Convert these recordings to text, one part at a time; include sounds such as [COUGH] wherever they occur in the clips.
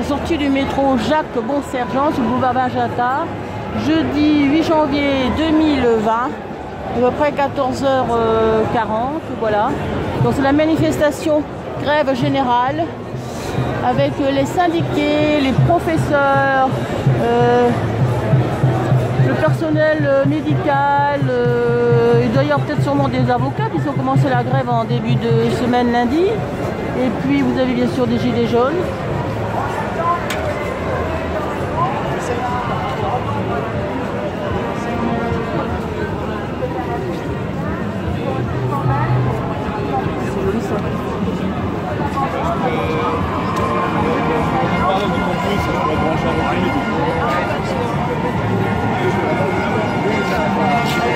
la sortie du métro Jacques Bonsergent sur le boulevard Magenta, jeudi 8 janvier 2020, à peu près 14h40, voilà. Donc c'est la manifestation grève générale avec les syndiqués, les professeurs, euh, le personnel euh, médical, euh, et d'ailleurs peut-être sûrement des avocats qui ont commencé la grève en début de semaine lundi. Et puis vous avez bien sûr des gilets jaunes. C'est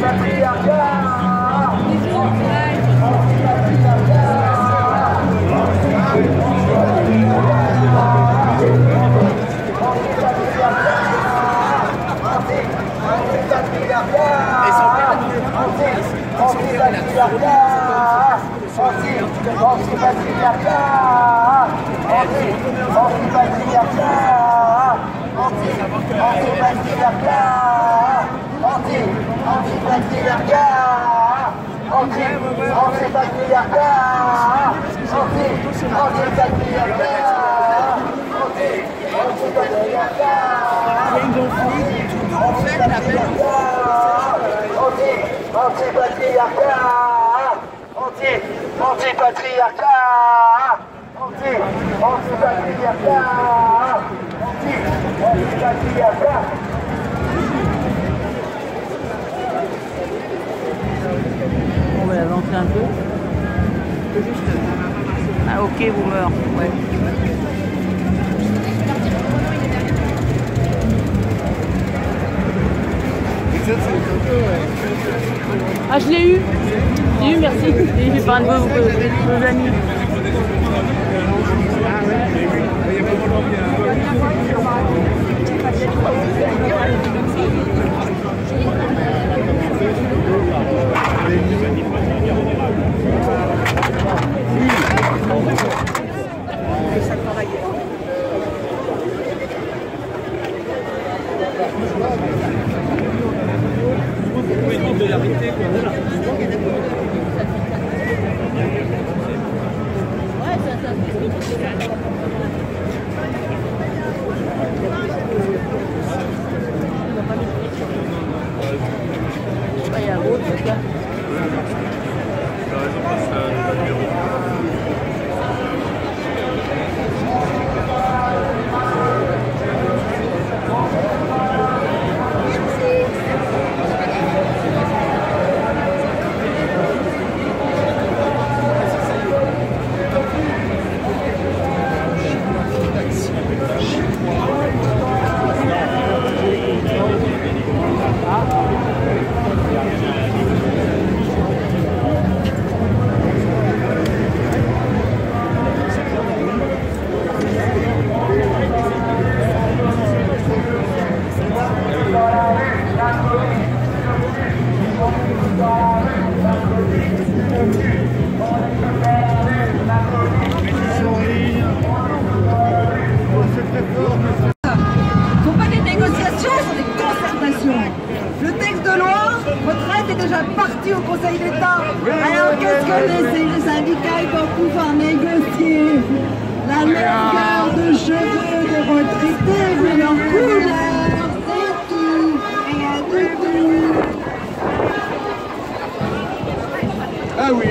Anti-patriarcat Anti- Anti-patriarcat Anti- Anti-patriarcat Anti- Anti-patriarcat On va un peu. Juste. Ah ok, vous meurt. Ouais. Ah, je l'ai eu. Je l'ai eu, merci. Par un de vos, vos- vos amis. Ah, Ouais, ça, ça, au Conseil d'État. Alors qu'est-ce que les, les syndicats ils vont pouvoir négocier? La longueur de cheveux des retraités, mais leur couleur, c'est tout. Rien tout. Ah oui,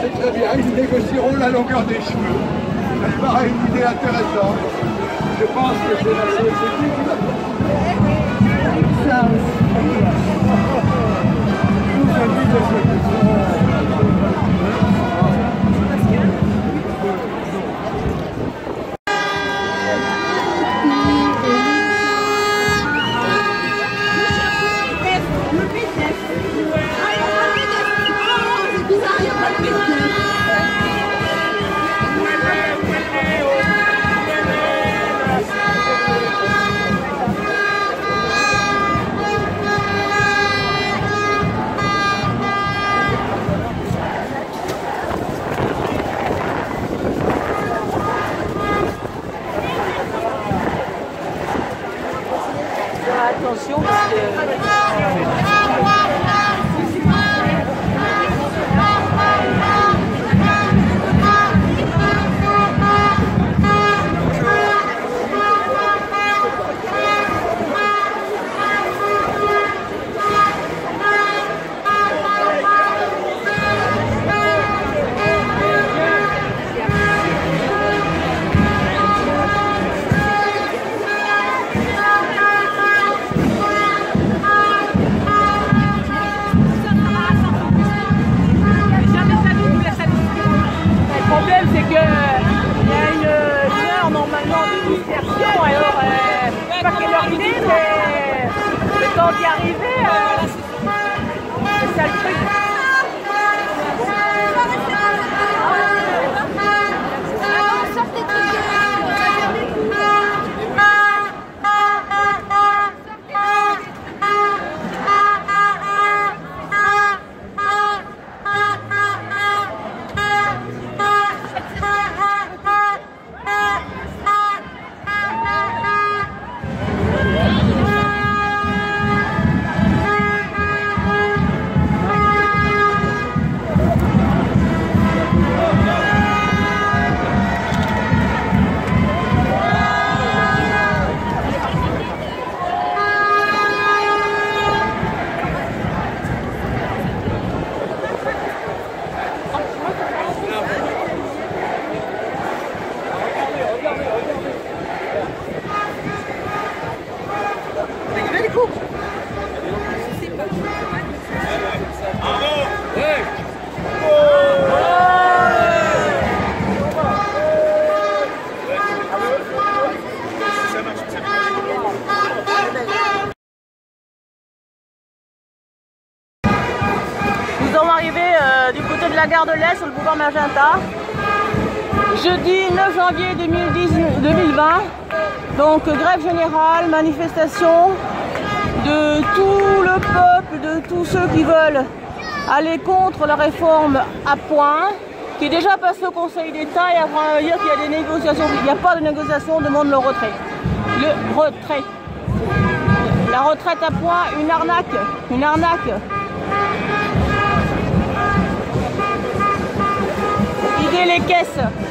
c'est très bien, ils négocieront la longueur des cheveux. Ça une idée intéressante. Je pense que c'est la société qui va Le [LAUGHS] temps d'y arriver, euh, c'est ça le truc. Le boulevard Magenta. Jeudi 9 janvier 2010 2020. Donc euh, grève générale, manifestation de tout le peuple, de tous ceux qui veulent aller contre la réforme à point, qui est déjà passée au Conseil d'État et après va dire qu'il y a des négociations. Il n'y a pas de négociation, on demande le retrait. Le retrait. La retraite à point, une arnaque. Une arnaque. Les caisses.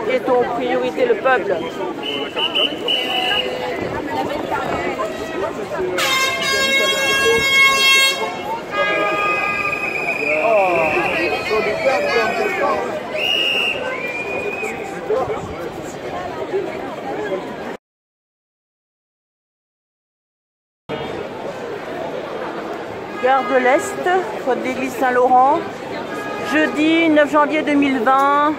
Priorité piéton, le peuple. Gare de l'Est, faute d'église Saint-Laurent. Jeudi 9 janvier 2020.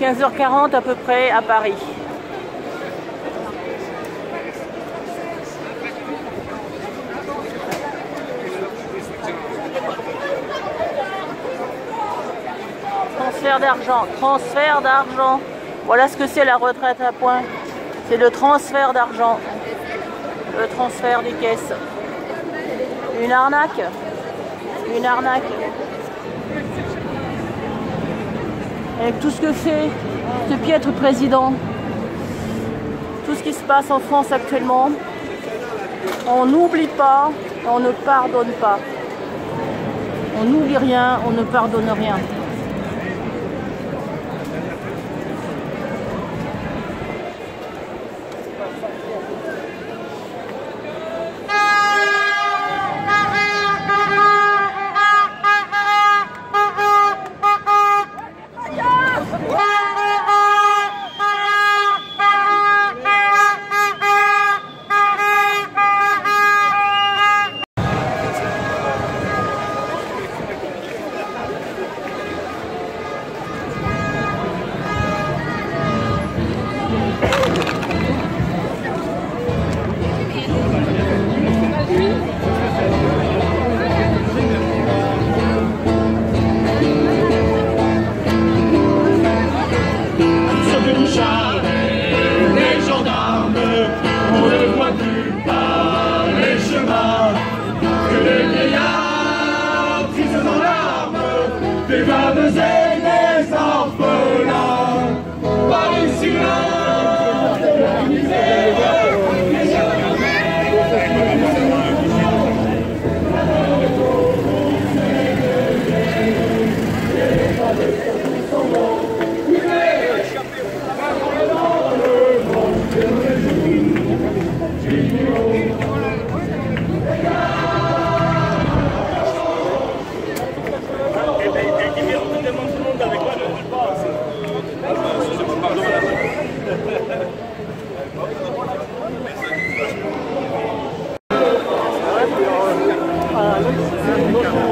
15h40 à peu près à Paris. Transfert d'argent, transfert d'argent. Voilà ce que c'est la retraite à points. C'est le transfert d'argent. Le transfert des caisses. Une arnaque. Une arnaque. Avec tout ce que fait ce piètre président, tout ce qui se passe en France actuellement, on n'oublie pas, on ne pardonne pas. On n'oublie rien, on ne pardonne rien. Un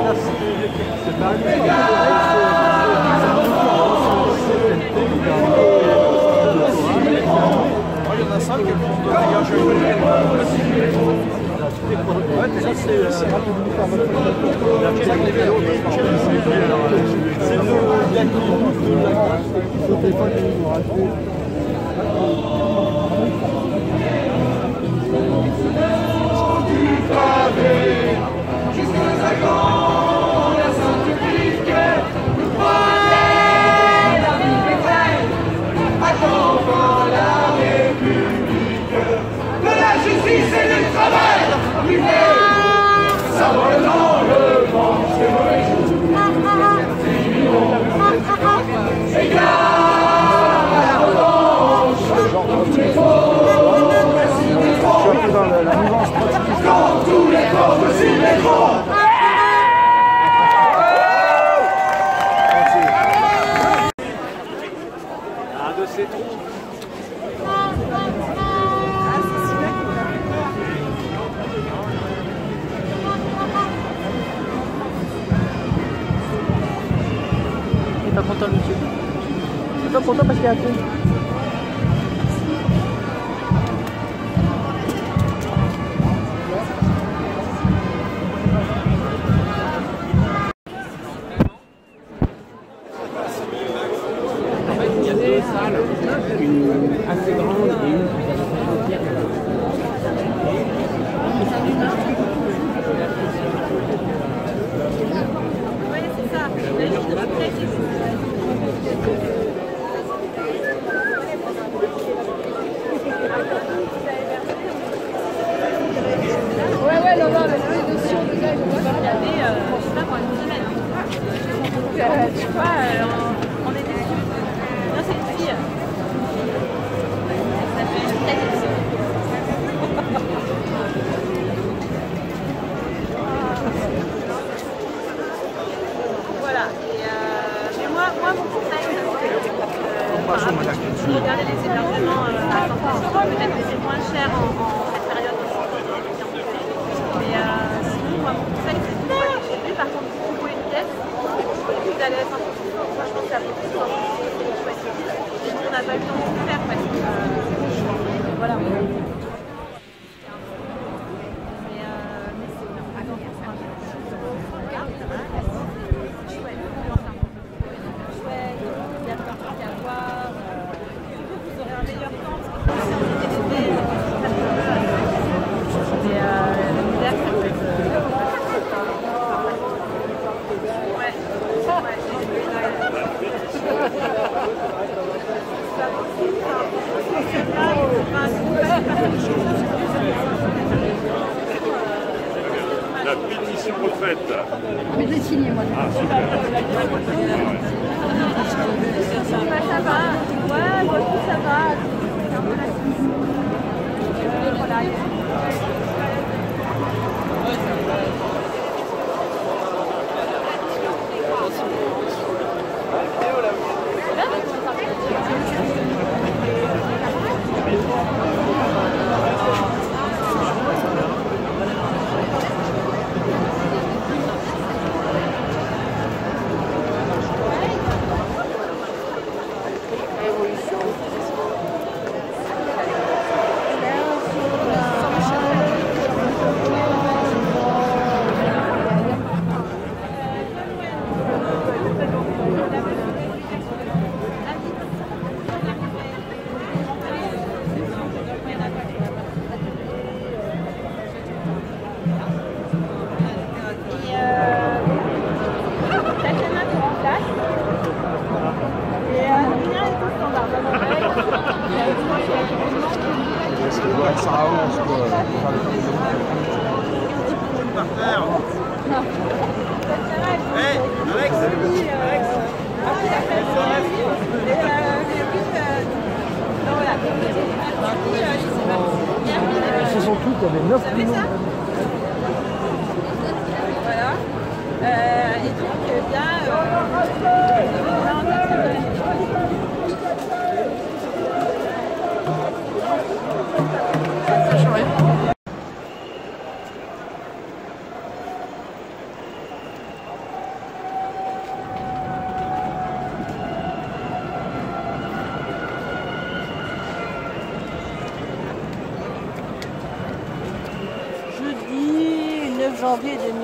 Jeudi 9 janvier